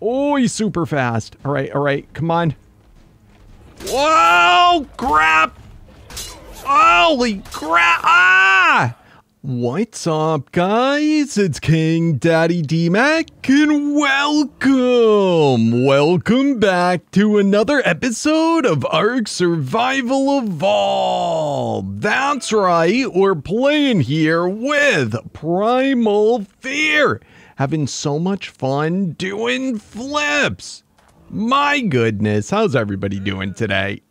Oh, he's super fast. All right, all right, come on. Whoa, crap. Holy crap. Ah! What's up, guys? It's King Daddy D-Mac, and welcome! Welcome back to another episode of Ark Survival Evolved! That's right, we're playing here with Primal Fear! Having so much fun doing flips! My goodness, how's everybody doing today?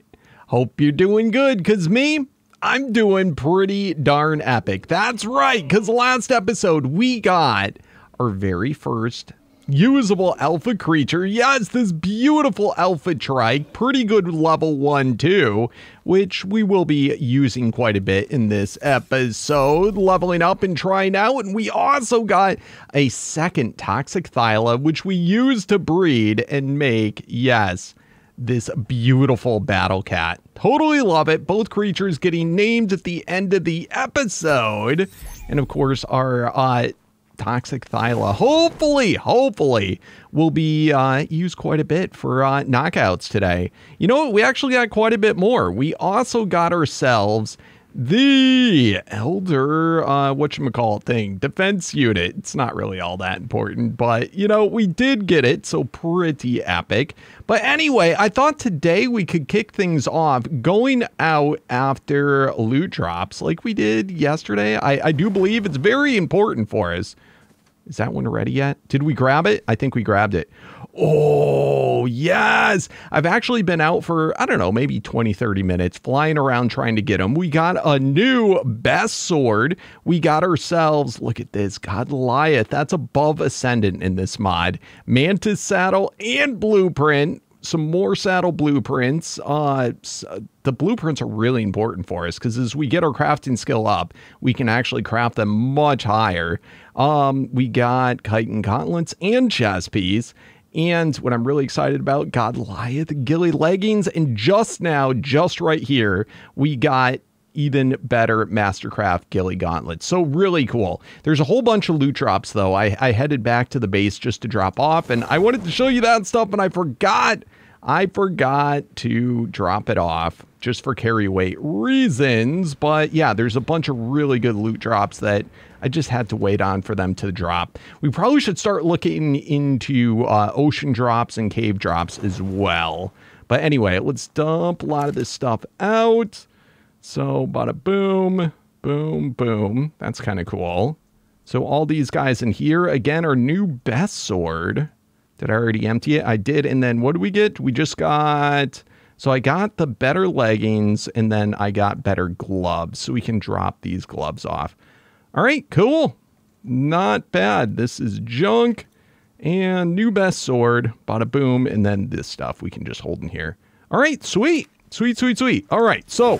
Hope you're doing good, because me, I'm doing pretty darn epic. That's right, because last episode we got our very first usable alpha creature. Yes, this beautiful alpha trike, pretty good level one too, which we will be using quite a bit in this episode, leveling up and trying out. And we also got a second toxic thyla, which we use to breed and make, yes, this beautiful battle cat. Totally love it. Both creatures getting named at the end of the episode. And of course, our uh, toxic thyla, hopefully, hopefully, will be uh, used quite a bit for uh, knockouts today. You know what? We actually got quite a bit more. We also got ourselves the elder uh what you call thing defense unit. It's not really all that important but you know we did get it so pretty epic. But anyway i thought today we could kick things off going out after loot drops like we did yesterday. I i do believe it's very important for us. Is that one ready yet? Did we grab it? I think we grabbed it Oh, yes. I've actually been out for, I don't know, maybe 20, 30 minutes flying around trying to get them. We got a new best sword. We got ourselves, look at this, God Goliath. That's above Ascendant in this mod. Mantis saddle and blueprint some more saddle blueprints. Uh, the blueprints are really important for us because as we get our crafting skill up, we can actually craft them much higher. Um, we got chitin gauntlets and chest piece. And what I'm really excited about, Goliath Ghillie leggings. And just now, just right here, we got even better Mastercraft Ghillie gauntlets. So really cool. There's a whole bunch of loot drops though. I, I headed back to the base just to drop off and I wanted to show you that stuff and I forgot. I forgot to drop it off just for carry weight reasons. But yeah, there's a bunch of really good loot drops that I just had to wait on for them to drop. We probably should start looking into uh, ocean drops and cave drops as well. But anyway, let's dump a lot of this stuff out. So, bada boom, boom, boom. That's kind of cool. So all these guys in here, again, are new best sword. Did I already empty it? I did. And then what do we get? We just got... So I got the better leggings and then I got better gloves. So we can drop these gloves off. All right, cool. Not bad. This is junk and new best sword. Bada boom. And then this stuff we can just hold in here. All right, sweet. Sweet, sweet, sweet. All right, so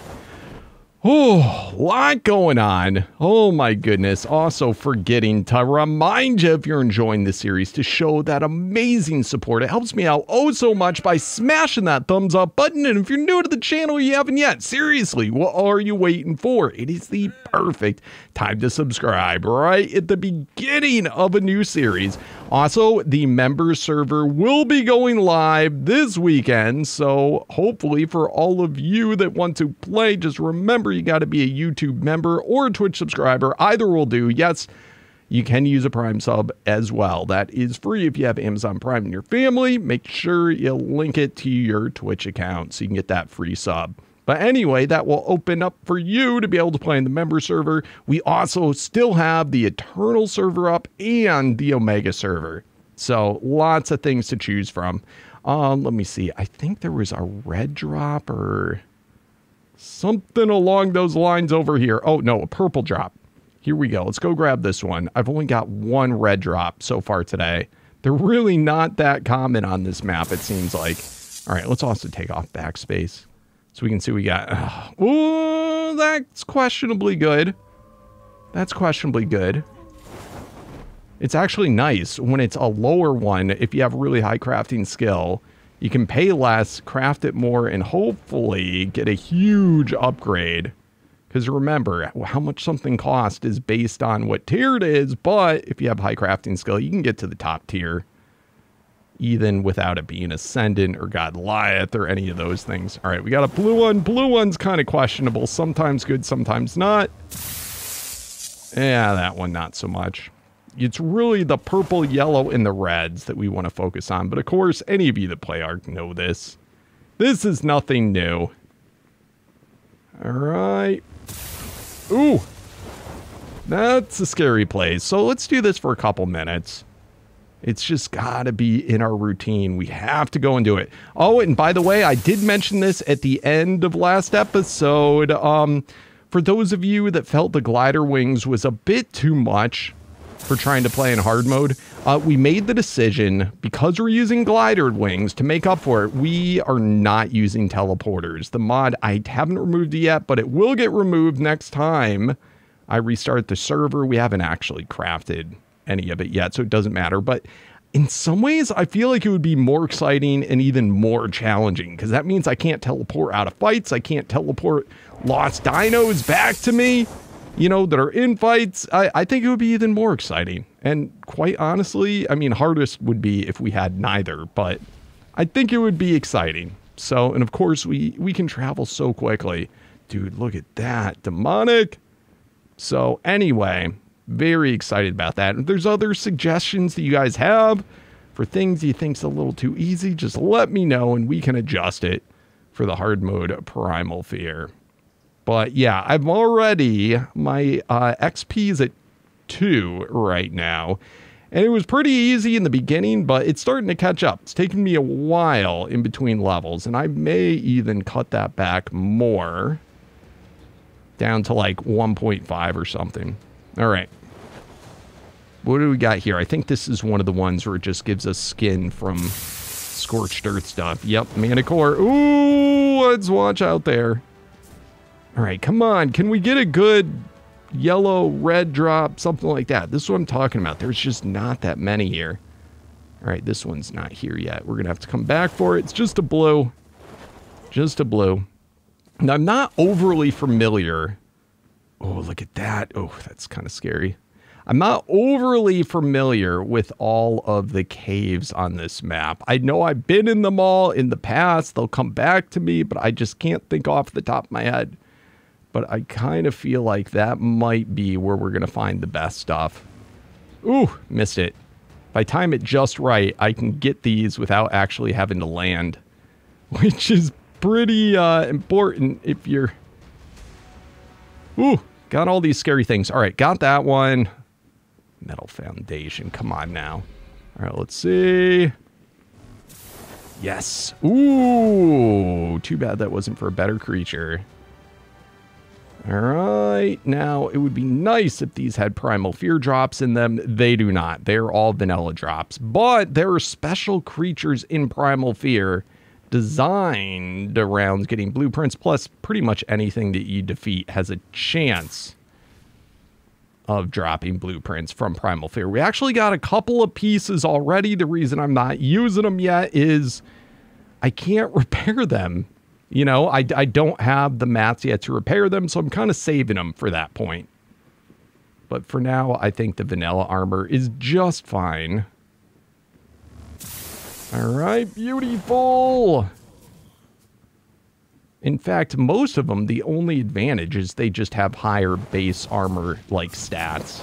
Oh, lot going on. Oh my goodness. Also forgetting to remind you if you're enjoying the series to show that amazing support. It helps me out oh so much by smashing that thumbs up button. And if you're new to the channel, you haven't yet, seriously, what are you waiting for? It is the perfect time to subscribe right at the beginning of a new series. Also, the member server will be going live this weekend. So hopefully for all of you that want to play, just remember you got to be a YouTube member or a Twitch subscriber. Either will do. Yes, you can use a Prime sub as well. That is free if you have Amazon Prime in your family. Make sure you link it to your Twitch account so you can get that free sub. But anyway, that will open up for you to be able to play in the member server. We also still have the Eternal server up and the Omega server. So lots of things to choose from. Um, let me see. I think there was a red drop or something along those lines over here. Oh, no, a purple drop. Here we go. Let's go grab this one. I've only got one red drop so far today. They're really not that common on this map, it seems like. All right, let's also take off backspace so we can see we got. Oh, that's questionably good. That's questionably good. It's actually nice when it's a lower one if you have really high crafting skill you can pay less, craft it more, and hopefully get a huge upgrade. Because remember, how much something costs is based on what tier it is, but if you have high crafting skill, you can get to the top tier. Even without it being Ascendant or Goliath or any of those things. All right, we got a blue one. Blue one's kind of questionable. Sometimes good, sometimes not. Yeah, that one not so much. It's really the purple, yellow, and the reds that we want to focus on. But of course, any of you that play Ark know this. This is nothing new. All right. Ooh. That's a scary place. So let's do this for a couple minutes. It's just got to be in our routine. We have to go and do it. Oh, and by the way, I did mention this at the end of last episode. Um, for those of you that felt the glider wings was a bit too much for trying to play in hard mode, uh, we made the decision because we're using glider wings to make up for it. We are not using teleporters. The mod, I haven't removed it yet, but it will get removed next time I restart the server. We haven't actually crafted any of it yet, so it doesn't matter. But in some ways, I feel like it would be more exciting and even more challenging because that means I can't teleport out of fights. I can't teleport lost dinos back to me, you know, that are in fights. I, I think it would be even more exciting. And quite honestly, I mean, hardest would be if we had neither, but I think it would be exciting. So, and of course, we, we can travel so quickly. Dude, look at that. Demonic. So, anyway, very excited about that. If there's other suggestions that you guys have for things you think's a little too easy, just let me know and we can adjust it for the hard mode Primal Fear. But yeah, I'm already my uh, XP is at two right now. And it was pretty easy in the beginning, but it's starting to catch up. It's taken me a while in between levels, and I may even cut that back more down to like 1.5 or something. All right. What do we got here? I think this is one of the ones where it just gives us skin from scorched earth stuff. Yep, Manticore. Ooh, let's watch out there. All right, come on. Can we get a good yellow, red drop, something like that? This is what I'm talking about. There's just not that many here. All right, this one's not here yet. We're going to have to come back for it. It's just a blue. Just a blue. Now, I'm not overly familiar Oh, look at that. Oh, that's kind of scary. I'm not overly familiar with all of the caves on this map. I know I've been in them all in the past. They'll come back to me, but I just can't think off the top of my head. But I kind of feel like that might be where we're going to find the best stuff. Ooh, missed it. If I time it just right, I can get these without actually having to land, which is pretty uh, important if you're Ooh, got all these scary things. All right, got that one. Metal foundation. Come on now. All right, let's see. Yes. Ooh, too bad that wasn't for a better creature. All right, now it would be nice if these had primal fear drops in them. They do not. They're all vanilla drops, but there are special creatures in primal fear designed around getting blueprints, plus pretty much anything that you defeat has a chance of dropping blueprints from Primal Fear. We actually got a couple of pieces already. The reason I'm not using them yet is I can't repair them. You know, I, I don't have the mats yet to repair them, so I'm kind of saving them for that point. But for now, I think the vanilla armor is just fine. All right, beautiful. In fact, most of them, the only advantage is they just have higher base armor like stats.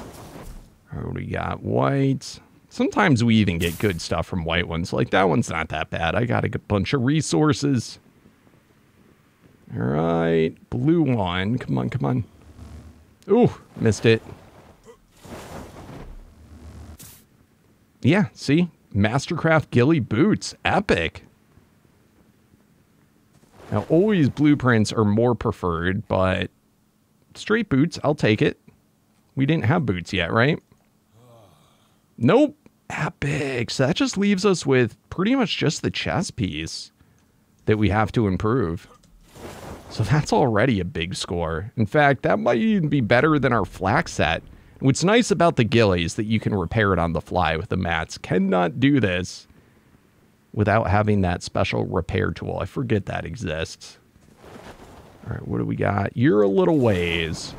What we got? White. Sometimes we even get good stuff from white ones. Like that one's not that bad. I got a bunch of resources. All right. Blue one. Come on, come on. Ooh, missed it. Yeah, see? Mastercraft Ghillie boots. Epic. Now, always blueprints are more preferred, but straight boots, I'll take it. We didn't have boots yet, right? Nope. Epic. So that just leaves us with pretty much just the chess piece that we have to improve. So that's already a big score. In fact, that might even be better than our flak set. What's nice about the ghillies that you can repair it on the fly with the mats. Cannot do this without having that special repair tool. I forget that exists. All right, what do we got? You're a little ways.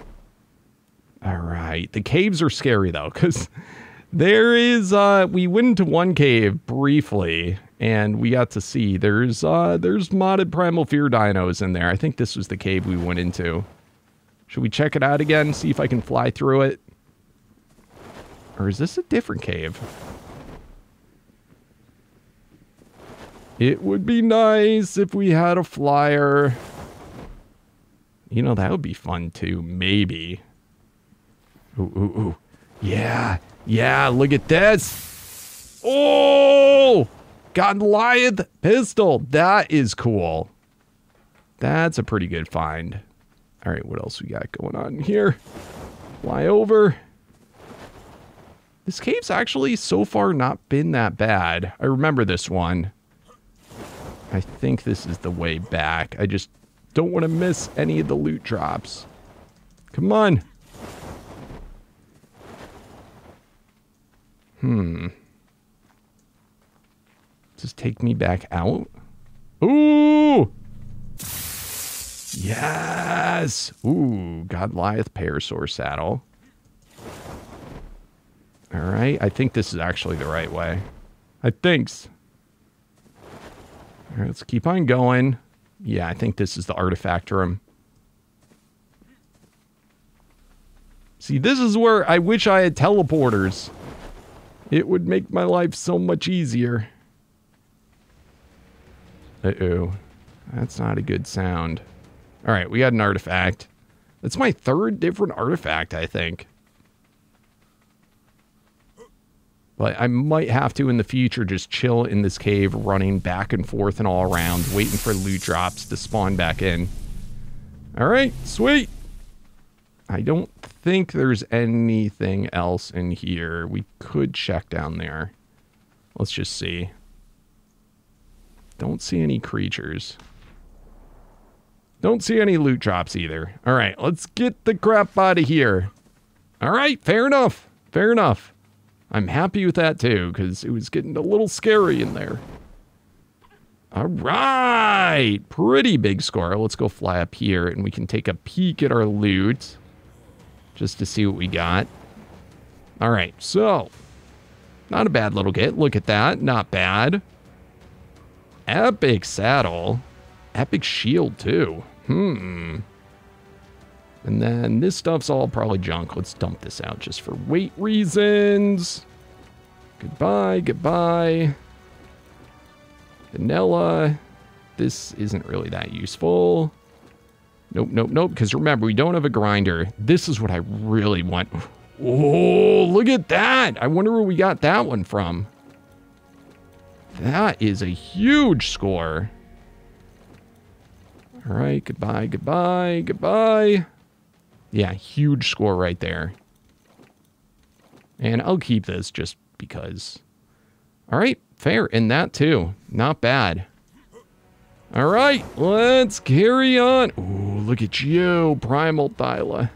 All right. The caves are scary, though, because There is uh we went into one cave briefly and we got to see there's uh there's modded primal fear dinos in there. I think this was the cave we went into. Should we check it out again, see if I can fly through it? Or is this a different cave? It would be nice if we had a flyer. You know, that would be fun too, maybe. Ooh, ooh, ooh. Yeah, yeah, look at this. Oh, Goliath pistol. That is cool. That's a pretty good find. All right, what else we got going on here? Fly over. This cave's actually so far not been that bad. I remember this one. I think this is the way back. I just don't want to miss any of the loot drops. Come on. Hmm. Does this take me back out? Ooh! Yes! Ooh, Goliath Parasaur saddle. All right, I think this is actually the right way. I thinks. Let's keep on going. Yeah, I think this is the artifact room. See, this is where I wish I had teleporters. It would make my life so much easier. Uh-oh. That's not a good sound. All right, we got an artifact. That's my third different artifact, I think. But I might have to in the future just chill in this cave, running back and forth and all around, waiting for loot drops to spawn back in. All right, sweet. I don't think there's anything else in here. We could check down there. Let's just see. Don't see any creatures. Don't see any loot drops either. All right, let's get the crap out of here. All right, fair enough. Fair enough. I'm happy with that too, because it was getting a little scary in there. All right, pretty big score. Let's go fly up here and we can take a peek at our loot just to see what we got. All right, so not a bad little get. Look at that, not bad. Epic saddle, epic shield too. Hmm. And then this stuff's all probably junk. Let's dump this out just for weight reasons. Goodbye, goodbye. Vanilla. This isn't really that useful. Nope, nope, nope. Because remember, we don't have a grinder. This is what I really want. Oh, look at that. I wonder where we got that one from. That is a huge score. All right, goodbye, goodbye, goodbye. Yeah, huge score right there. And I'll keep this just because. All right, fair. And that too. Not bad. All right, let's carry on. Ooh, look at you, Primal Thyla.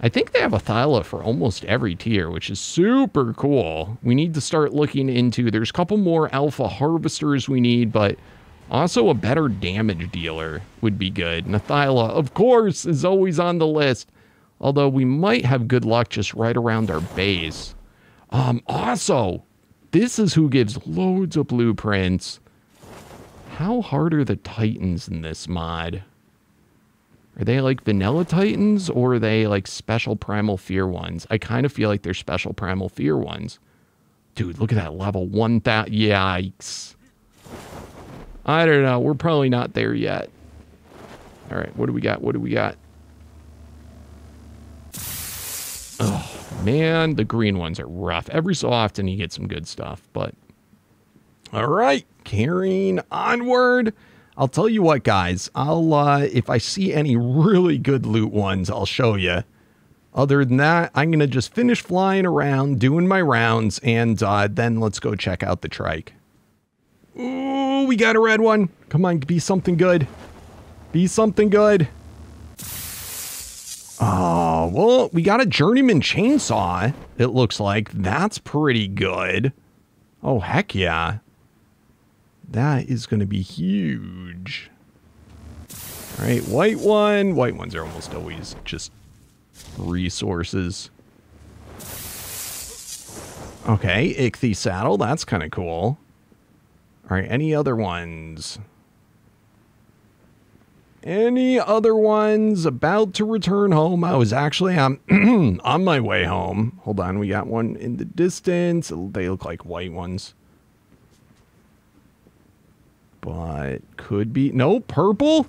I think they have a Thyla for almost every tier, which is super cool. We need to start looking into, there's a couple more Alpha Harvesters we need, but also, a better damage dealer would be good. Nathyla, of course, is always on the list. Although we might have good luck just right around our base. Um, also, this is who gives loads of blueprints. How hard are the titans in this mod? Are they like vanilla titans or are they like special primal fear ones? I kind of feel like they're special primal fear ones. Dude, look at that level 1000. Yikes. I don't know. We're probably not there yet. All right, what do we got? What do we got? Oh, man, the green ones are rough. Every so often you get some good stuff, but... All right, carrying onward. I'll tell you what, guys. I'll, uh, if I see any really good loot ones, I'll show you. Other than that, I'm going to just finish flying around, doing my rounds, and uh, then let's go check out the trike. Ooh, we got a red one. Come on, be something good. Be something good. Oh, well, we got a journeyman chainsaw, it looks like. That's pretty good. Oh, heck yeah. That is going to be huge. All right, white one. White ones are almost always just resources. Okay, Ichthy saddle. That's kind of cool. All right, any other ones? Any other ones about to return home? I was actually um, on, on my way home. Hold on, we got one in the distance. They look like white ones. But could be. No, purple?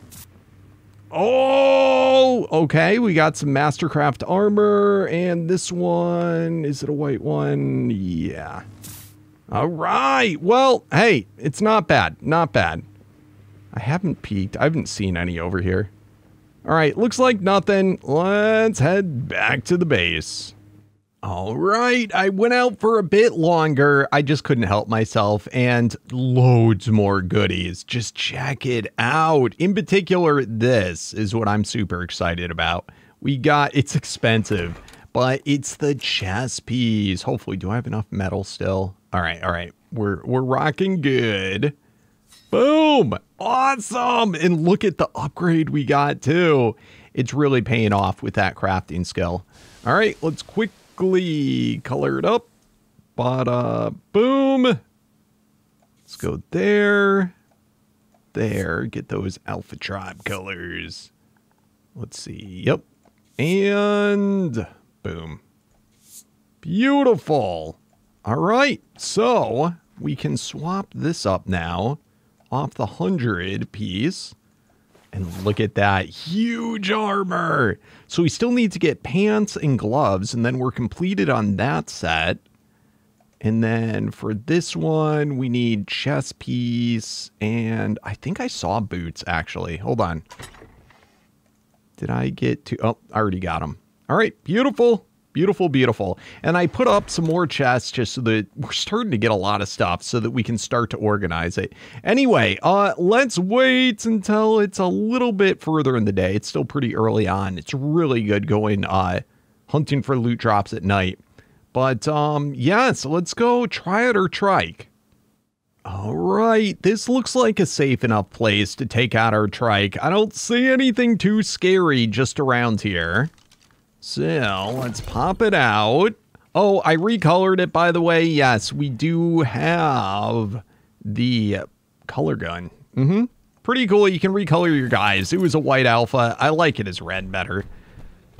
Oh, okay. We got some Mastercraft armor. And this one, is it a white one? Yeah. All right. Well, hey, it's not bad. Not bad. I haven't peeked. I haven't seen any over here. All right, looks like nothing. Let's head back to the base. All right, I went out for a bit longer. I just couldn't help myself and loads more goodies. Just check it out. In particular, this is what I'm super excited about. We got, it's expensive, but it's the chess piece. Hopefully, do I have enough metal still? All right, all right. We're we're rocking good. Boom! Awesome! And look at the upgrade we got too. It's really paying off with that crafting skill. All right, let's quickly color it up. Bada boom. Let's go there. There. Get those Alpha Tribe colors. Let's see. Yep. And boom. Beautiful. All right. So we can swap this up now off the 100 piece. And look at that huge armor. So we still need to get pants and gloves, and then we're completed on that set. And then for this one, we need chest piece, and I think I saw boots, actually. Hold on. Did I get to... Oh, I already got them. All right, beautiful. Beautiful, beautiful. And I put up some more chests just so that we're starting to get a lot of stuff so that we can start to organize it. Anyway, uh, let's wait until it's a little bit further in the day. It's still pretty early on. It's really good going uh, hunting for loot drops at night. But um, yeah, so let's go try it or trike. All right, this looks like a safe enough place to take out our trike. I don't see anything too scary just around here. So let's pop it out. Oh, I recolored it, by the way. Yes, we do have the color gun. Mm-hmm. Pretty cool. You can recolor your guys. It was a white alpha. I like it as red better.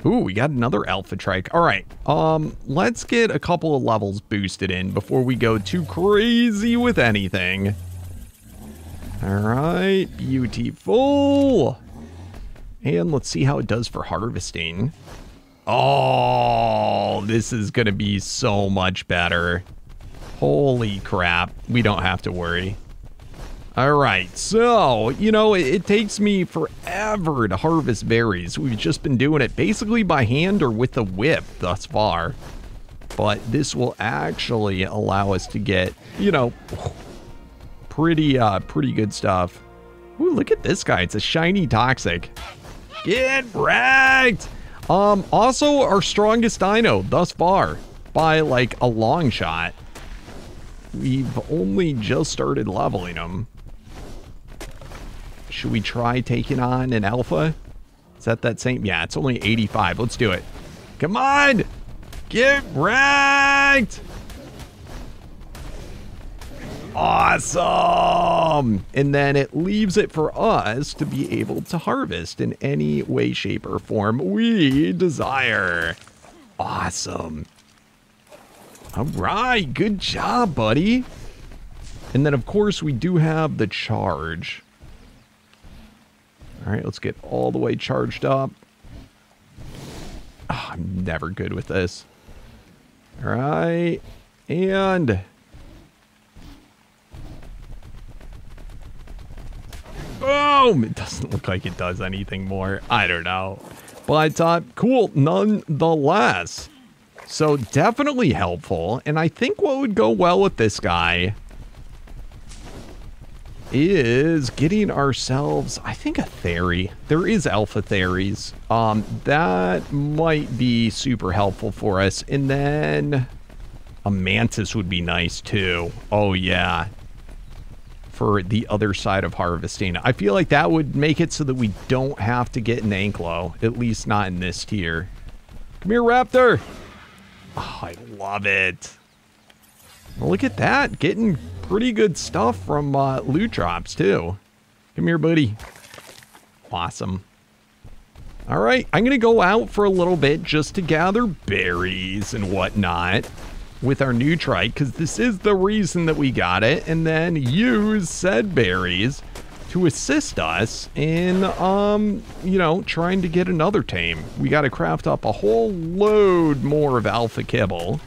Ooh, we got another alpha trike. All right. Um, let's get a couple of levels boosted in before we go too crazy with anything. All right. Beautiful. And let's see how it does for harvesting. Oh, this is going to be so much better. Holy crap. We don't have to worry. All right, so, you know, it, it, takes me forever to harvest berries. We've just been doing it basically by hand or with a whip thus far. But this will actually allow us to get, you know, pretty, uh, pretty good stuff. Ooh, look at this guy. It's a shiny toxic. Get wrecked! Um, also, our strongest dino thus far by like a long shot. We've only just started leveling him. Should we try taking on an alpha? Is that that same? Yeah, it's only 85. Let's do it. Come on! Get wrecked! Awesome! And then it leaves it for us to be able to harvest in any way, shape, or form we desire. Awesome. All right, good job, buddy. And then, of course, we do have the charge. All right, let's get all the way charged up. Oh, I'm never good with this. All right, and Boom! It doesn't look like it does anything more. I don't know. But uh, cool nonetheless. So definitely helpful. And I think what would go well with this guy is getting ourselves, I think, a Theri. There is Alpha Theris. Um, that might be super helpful for us. And then a Mantis would be nice too. Oh, yeah for the other side of harvesting. I feel like that would make it so that we don't have to get an Anklo, at least not in this tier. Come here, Raptor. Oh, I love it. Well, look at that. Getting pretty good stuff from uh, loot drops, too. Come here, buddy. Awesome. All right, I'm going to go out for a little bit just to gather berries and whatnot with our new trike, because this is the reason that we got it, and then use said berries to assist us in, um, you know, trying to get another tame. We got to craft up a whole load more of alpha kibble,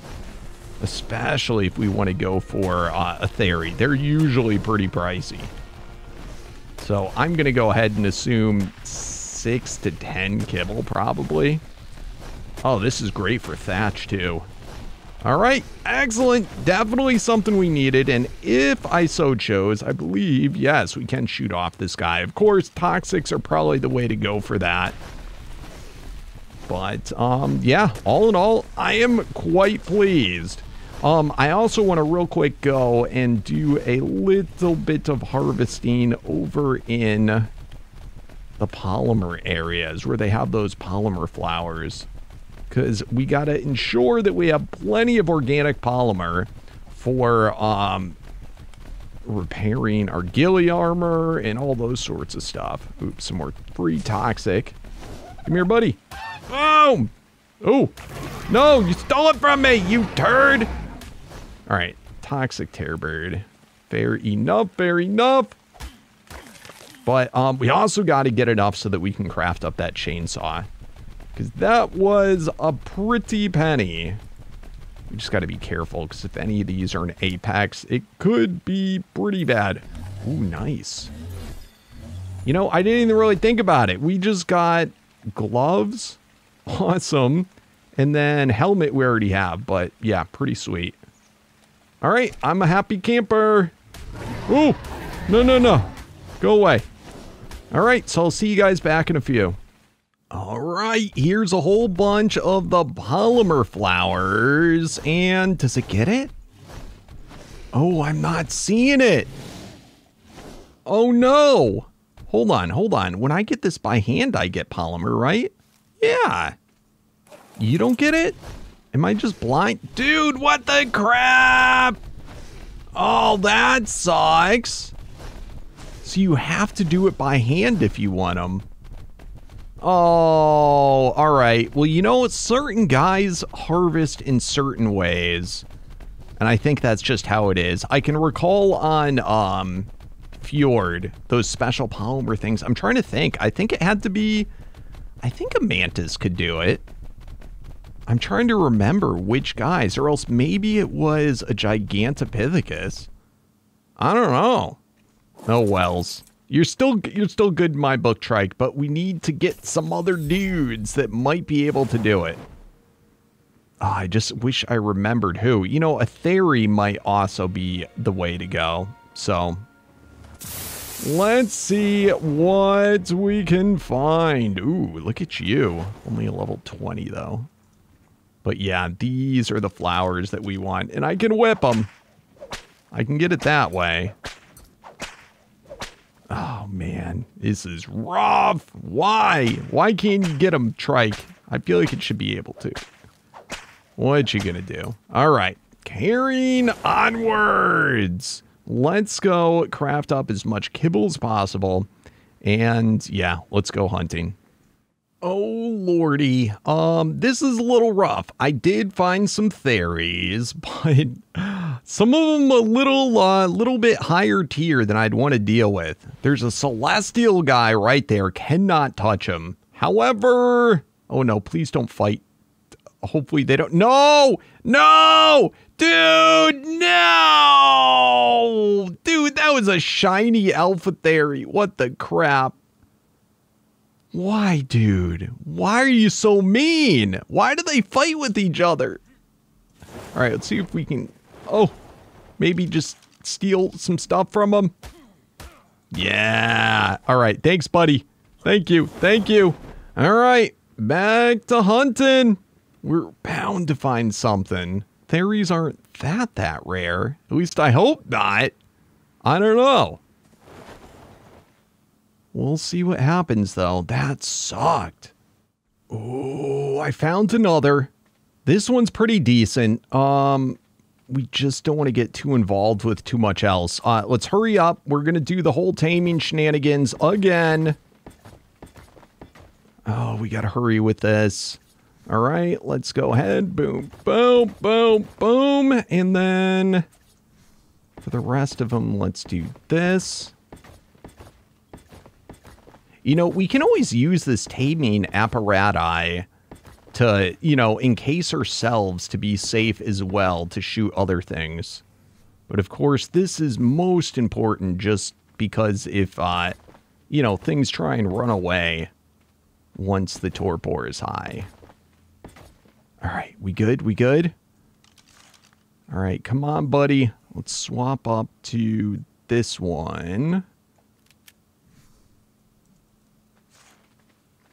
especially if we want to go for uh, a Theri. They're usually pretty pricey. So I'm going to go ahead and assume 6 to 10 kibble, probably. Oh, this is great for thatch, too. All right, excellent. Definitely something we needed. And if I so chose, I believe, yes, we can shoot off this guy. Of course, toxics are probably the way to go for that. But, um, yeah, all in all, I am quite pleased. Um, I also want to real quick go and do a little bit of harvesting over in the polymer areas where they have those polymer flowers. Because we got to ensure that we have plenty of organic polymer for um, repairing our ghillie armor and all those sorts of stuff. Oops, some more free toxic. Come here, buddy. Boom! Oh, no, you stole it from me, you turd! All right, toxic terror bird. Fair enough, fair enough. But um, we also got to get enough so that we can craft up that chainsaw. Because that was a pretty penny. We just got to be careful because if any of these are an apex, it could be pretty bad. Ooh, nice. You know, I didn't even really think about it. We just got gloves. Awesome. And then helmet we already have. But yeah, pretty sweet. All right, I'm a happy camper. Ooh, no, no, no. Go away. All right, so I'll see you guys back in a few. All right, here's a whole bunch of the polymer flowers. And does it get it? Oh, I'm not seeing it. Oh, no. Hold on, hold on. When I get this by hand, I get polymer, right? Yeah. You don't get it? Am I just blind? Dude, what the crap? Oh, that sucks. So you have to do it by hand if you want them. Oh, all right. Well, you know, certain guys harvest in certain ways. And I think that's just how it is. I can recall on um, Fjord, those special polymer things. I'm trying to think. I think it had to be... I think a mantis could do it. I'm trying to remember which guys, or else maybe it was a Gigantopithecus. I don't know. Oh wells. You're still you're still good in my book, Trike, but we need to get some other dudes that might be able to do it. Oh, I just wish I remembered who. You know, a Theri might also be the way to go. So let's see what we can find. Ooh, look at you. Only a level 20 though. But yeah, these are the flowers that we want. And I can whip them. I can get it that way. Oh, man. This is rough. Why? Why can't you get them, Trike? I feel like it should be able to. What you gonna do? All right. Carrying onwards. Let's go craft up as much kibble as possible. And yeah, let's go hunting. Oh lordy, um, this is a little rough. I did find some Theris, but some of them a little, uh, little bit higher tier than I'd want to deal with. There's a celestial guy right there. Cannot touch him. However, oh no, please don't fight. Hopefully they don't. No, no, dude, no, dude. That was a shiny alpha Theri. What the crap? Why, dude? Why are you so mean? Why do they fight with each other? All right, let's see if we can... Oh, maybe just steal some stuff from them. Yeah. All right, thanks, buddy. Thank you. Thank you. All right, back to hunting. We're bound to find something. Theris aren't that that rare. At least I hope not. I don't know. We'll see what happens, though. That sucked. Oh, I found another. This one's pretty decent. Um, we just don't want to get too involved with too much else. Uh, let's hurry up. We're going to do the whole taming shenanigans again. Oh, we got to hurry with this. All right, let's go ahead. Boom, boom, boom, boom. And then for the rest of them, let's do this. You know, we can always use this taming apparatus to, you know, encase ourselves to be safe as well to shoot other things. But of course, this is most important just because if, uh, you know, things try and run away once the torpor is high. All right, we good? We good? All right, come on, buddy. Let's swap up to this one.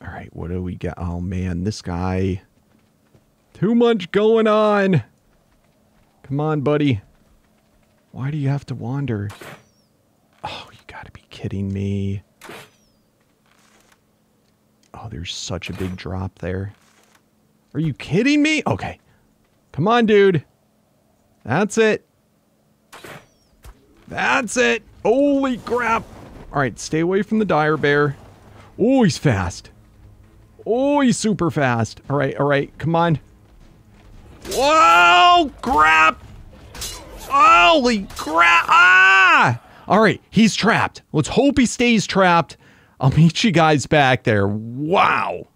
All right, what do we got? Oh, man, this guy. Too much going on. Come on, buddy. Why do you have to wander? Oh, you gotta be kidding me. Oh, there's such a big drop there. Are you kidding me? Okay. Come on, dude. That's it. That's it. Holy crap. All right, stay away from the dire bear. Oh, he's fast. Oh, he's super fast. All right, all right, come on. Whoa, crap. Holy crap. Ah! All right, he's trapped. Let's hope he stays trapped. I'll meet you guys back there. Wow.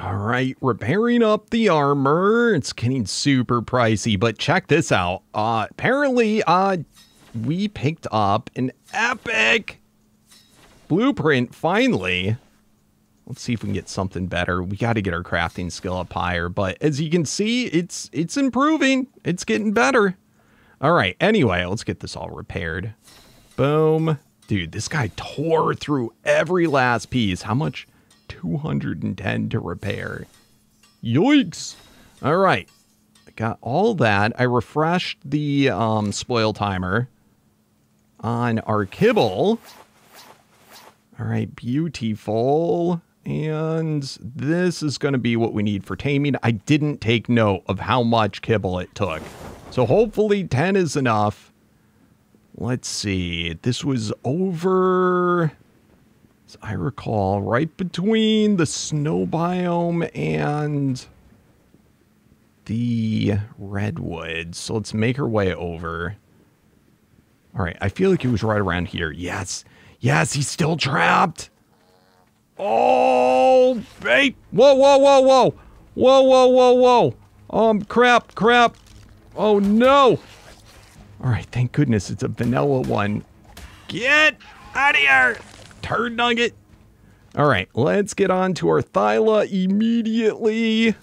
All right, repairing up the armor. It's getting super pricey, but check this out. Uh, apparently, uh, we picked up an epic blueprint finally. Let's see if we can get something better. We got to get our crafting skill up higher, but as you can see, it's it's improving. It's getting better. All right, anyway, let's get this all repaired. Boom. Dude, this guy tore through every last piece. How much? 210 to repair. Yikes. All right. I got all that. I refreshed the um, spoil timer on our kibble. All right, beautiful. And this is going to be what we need for taming. I didn't take note of how much kibble it took. So hopefully 10 is enough. Let's see. This was over, as I recall, right between the snow biome and the redwoods. So let's make our way over. All right. I feel like it was right around here. Yes. Yes, he's still trapped. Oh, babe. Whoa, whoa, whoa, whoa. Whoa, whoa, whoa, whoa. Um, crap, crap. Oh, no. All right, thank goodness it's a vanilla one. Get out of here, turd nugget. All right, let's get on to our Thyla immediately.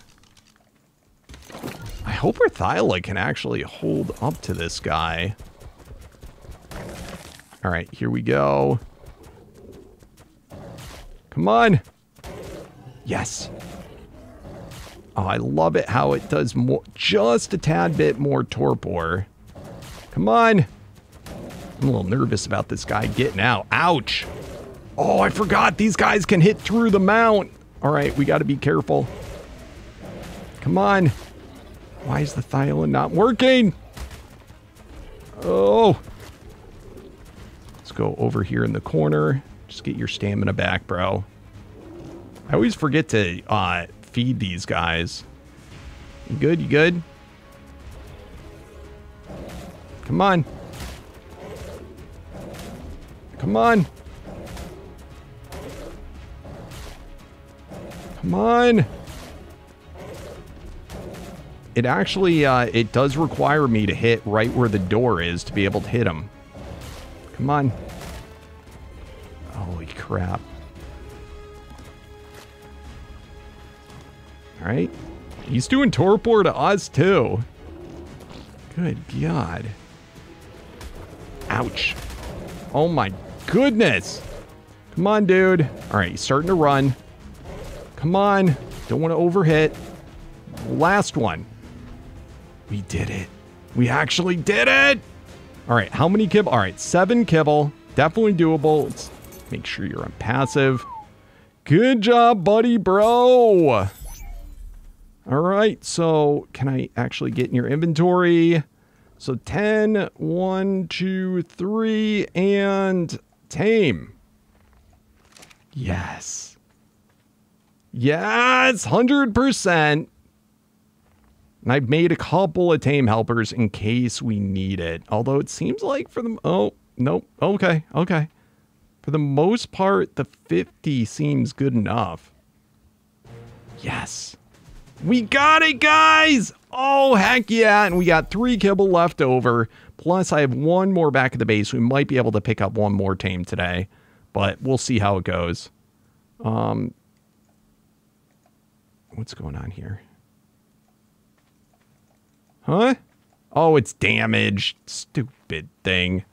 I hope our Thyla can actually hold up to this guy. All right, here we go. Come on. Yes. Oh, I love it how it does more, just a tad bit more torpor. Come on. I'm a little nervous about this guy getting out. Ouch. Oh, I forgot these guys can hit through the mount. All right, we got to be careful. Come on. Why is the Thylon not working? Oh. Let's go over here in the corner. Just get your stamina back, bro. I always forget to uh, feed these guys. You good? You good? Come on. Come on. Come on. It actually, uh, it does require me to hit right where the door is to be able to hit him. Come on. Crap. Alright. He's doing torpor to us too. Good God. Ouch. Oh my goodness. Come on, dude. All right, he's starting to run. Come on. Don't want to overhit. Last one. We did it. We actually did it. All right, how many kibble? All right, seven kibble. Definitely doable. Let's make sure you're on passive. Good job, buddy, bro. All right, so can I actually get in your inventory? So 10, 1, 2, 3, and tame. Yes. Yes, 100%. And I've made a couple of tame helpers in case we need it. Although it seems like for the... Oh, nope. Okay, okay. For the most part, the 50 seems good enough. Yes. We got it, guys! Oh, heck yeah. And we got three kibble left over. Plus, I have one more back at the base. We might be able to pick up one more tame today. But we'll see how it goes. Um, What's going on here? Huh? Oh, it's damaged. Stupid thing.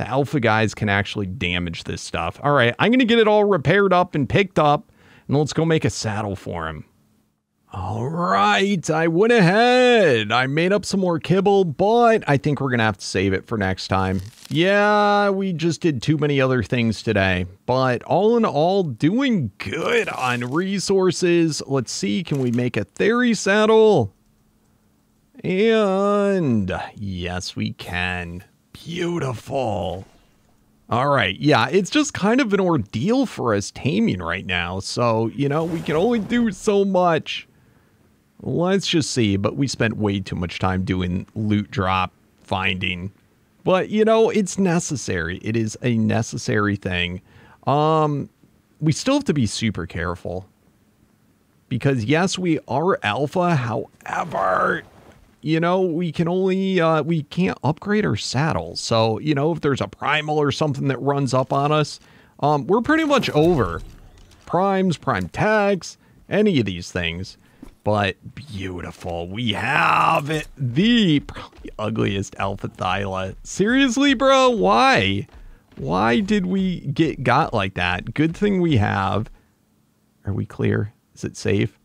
The alpha guys can actually damage this stuff. All right, I'm going to get it all repaired up and picked up. And let's go make a saddle for him. All right, I went ahead. I made up some more kibble, but I think we're going to have to save it for next time. Yeah, we just did too many other things today, but all in all, doing good on resources. Let's see, can we make a Theri saddle? And yes, we can. Beautiful. All right. Yeah, it's just kind of an ordeal for us taming right now. So, you know, we can only do so much. Let's just see, but we spent way too much time doing loot drop finding. But, you know, it's necessary. It is a necessary thing. Um, we still have to be super careful. Because, yes, we are alpha. However, you know, we can only, uh, we can't upgrade our saddles. So, you know, if there's a primal or something that runs up on us, um, we're pretty much over. Primes, prime tags, any of these things but beautiful. We have it, the probably ugliest Alpha Thyla. Seriously, bro? Why? Why did we get got like that? Good thing we have. Are we clear? Is it safe?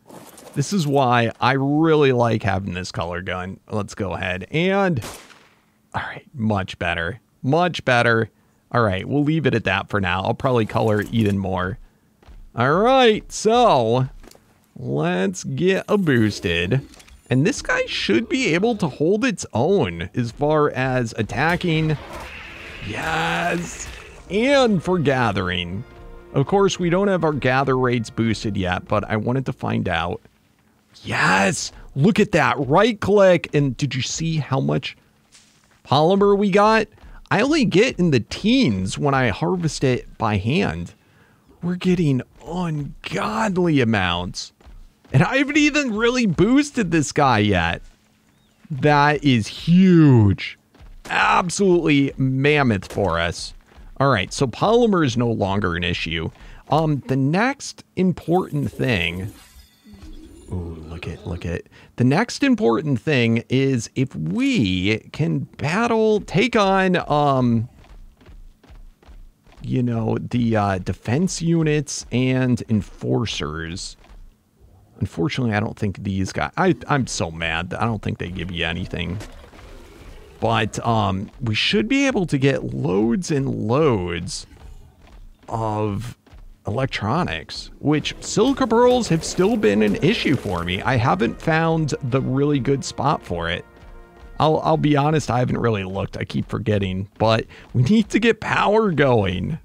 This is why I really like having this color gun. Let's go ahead and... All right, much better. Much better. All right, we'll leave it at that for now. I'll probably color even more. All right, so Let's get a boosted. And this guy should be able to hold its own as far as attacking. Yes. And for gathering. Of course, we don't have our gather rates boosted yet, but I wanted to find out. Yes. Look at that. Right click. And did you see how much polymer we got? I only get in the teens when I harvest it by hand. We're getting ungodly amounts. And I haven't even really boosted this guy yet. That is huge. Absolutely mammoth for us. All right, so polymer is no longer an issue. Um, the next important thing. Ooh, look at look at the next important thing is if we can battle, take on um, you know, the uh, defense units and enforcers. Unfortunately, I don't think these guys... I, I'm so mad. I don't think they give you anything. But um, we should be able to get loads and loads of electronics, which silica pearls have still been an issue for me. I haven't found the really good spot for it. I'll, I'll be honest, I haven't really looked. I keep forgetting, but we need to get power going.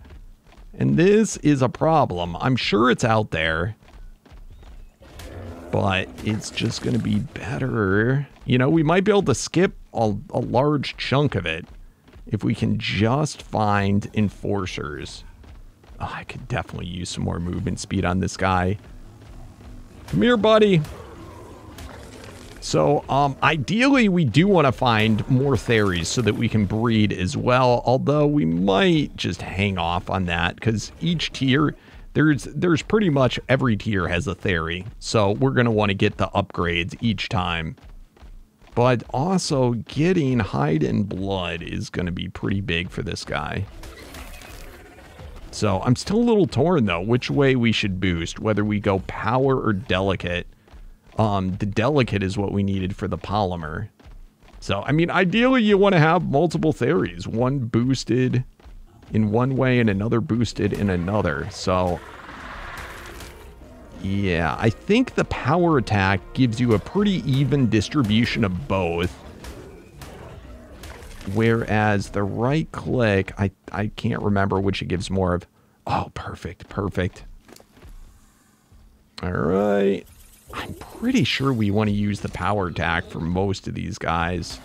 And this is a problem. I'm sure it's out there but it's just going to be better. You know, we might be able to skip a, a large chunk of it if we can just find enforcers. Oh, I could definitely use some more movement speed on this guy. Come here, buddy. So, um, ideally, we do want to find more Theris so that we can breed as well, although we might just hang off on that because each tier there's there's pretty much every tier has a Theri. So we're going to want to get the upgrades each time. But also getting hide and blood is going to be pretty big for this guy. So I'm still a little torn though, which way we should boost, whether we go power or delicate. Um, the delicate is what we needed for the polymer. So, I mean, ideally you want to have multiple Theris. One boosted, in one way and another boosted in another. So Yeah, I think the power attack gives you a pretty even distribution of both. Whereas the right click, I, I can't remember which it gives more of. Oh, perfect, perfect. All right. I'm pretty sure we want to use the power attack for most of these guys.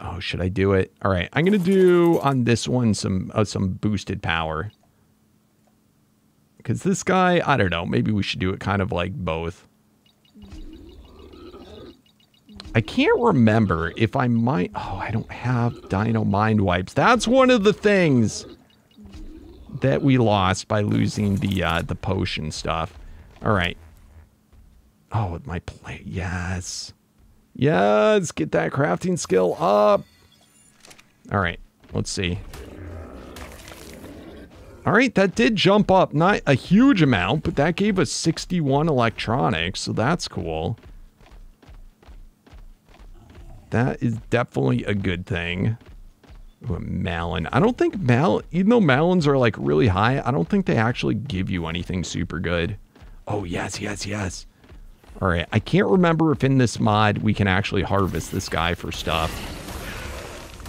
Oh, should I do it? All right, I'm going to do on this one some uh, some boosted power. Because this guy, I don't know, maybe we should do it kind of like both. I can't remember if I might... Oh, I don't have Dino Mind Wipes. That's one of the things that we lost by losing the uh, the potion stuff. All right. Oh, my plate. Yes. Yes, get that crafting skill up. All right, let's see. All right, that did jump up. Not a huge amount, but that gave us 61 electronics, so that's cool. That is definitely a good thing. Ooh, a Malon. I don't think Mal, even though Malons are like really high, I don't think they actually give you anything super good. Oh, yes, yes, yes. All right, I can't remember if in this mod we can actually harvest this guy for stuff.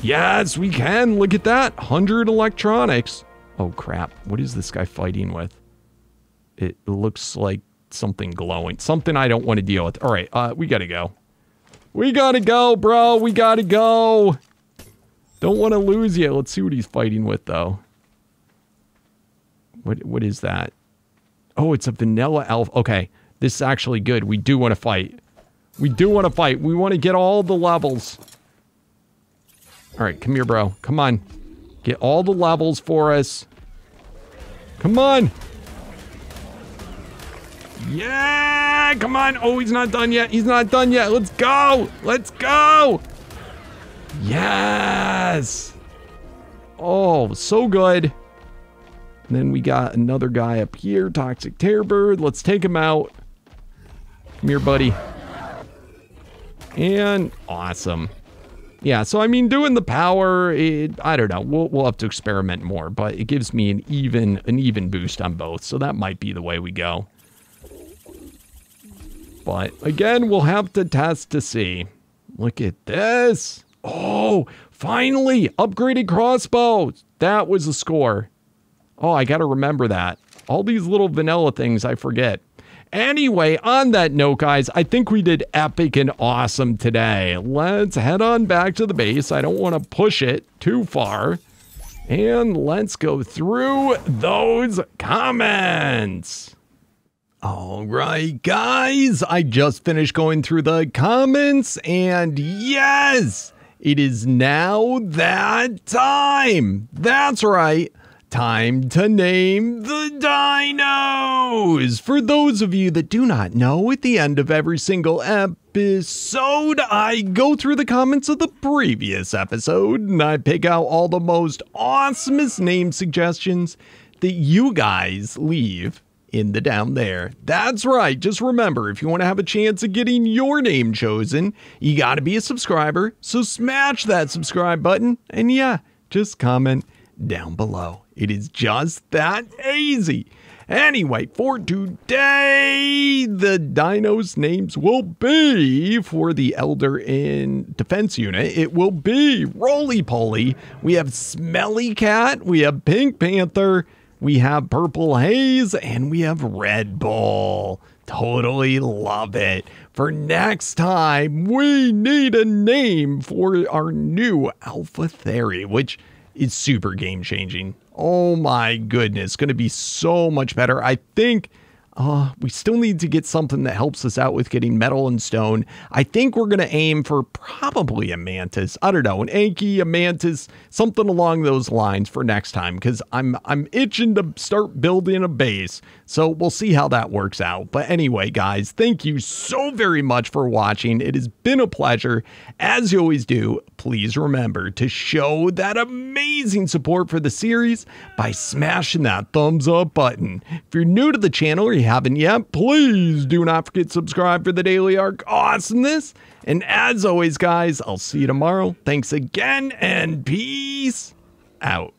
Yes, we can. Look at that. 100 electronics. Oh, crap. What is this guy fighting with? It looks like something glowing. Something I don't want to deal with. All right, uh, we got to go. We got to go, bro. We got to go. Don't want to lose you. Let's see what he's fighting with, though. What What is that? Oh, it's a vanilla elf. Okay. This is actually good. We do want to fight. We do want to fight. We want to get all the levels. All right, come here, bro. Come on. Get all the levels for us. Come on. Yeah, come on. Oh, he's not done yet. He's not done yet. Let's go. Let's go. Yes. Oh, so good. And then we got another guy up here, Toxic Terrorbird. Let's take him out. Come here, buddy. And awesome. Yeah, so I mean, doing the power, it, I don't know. We'll, we'll have to experiment more, but it gives me an even an even boost on both, so that might be the way we go. But again, we'll have to test to see. Look at this. Oh, finally, upgraded crossbow. That was a score. Oh, I got to remember that. All these little vanilla things I forget. Anyway, on that note, guys, I think we did epic and awesome today. Let's head on back to the base. I don't want to push it too far. And let's go through those comments. All right, guys, I just finished going through the comments, and yes, it is now that time. That's right. Time to name the dinos! For those of you that do not know, at the end of every single episode, I go through the comments of the previous episode and I pick out all the most awesomest name suggestions that you guys leave in the down there. That's right. Just remember, if you want to have a chance of getting your name chosen, you got to be a subscriber. So smash that subscribe button and yeah, just comment down below. It is just that easy. Anyway, for today, the dinos' names will be for the Elder in Defense Unit. It will be Roly Poly. We have Smelly Cat. We have Pink Panther. We have Purple Haze. And we have Red Bull. Totally love it. For next time, we need a name for our new Alpha Theri, which is super game changing. Oh my goodness, going to be so much better. I think uh, we still need to get something that helps us out with getting metal and stone. I think we're going to aim for probably a mantis. I don't know, an Anky, a mantis, something along those lines for next time because I'm I'm itching to start building a base. So we'll see how that works out. But anyway, guys, thank you so very much for watching. It has been a pleasure. As you always do, please remember to show that amazing support for the series by smashing that thumbs up button. If you're new to the channel or you haven't yet, please do not forget to subscribe for the Daily Ark awesomeness. And as always, guys, I'll see you tomorrow. Thanks again and peace out.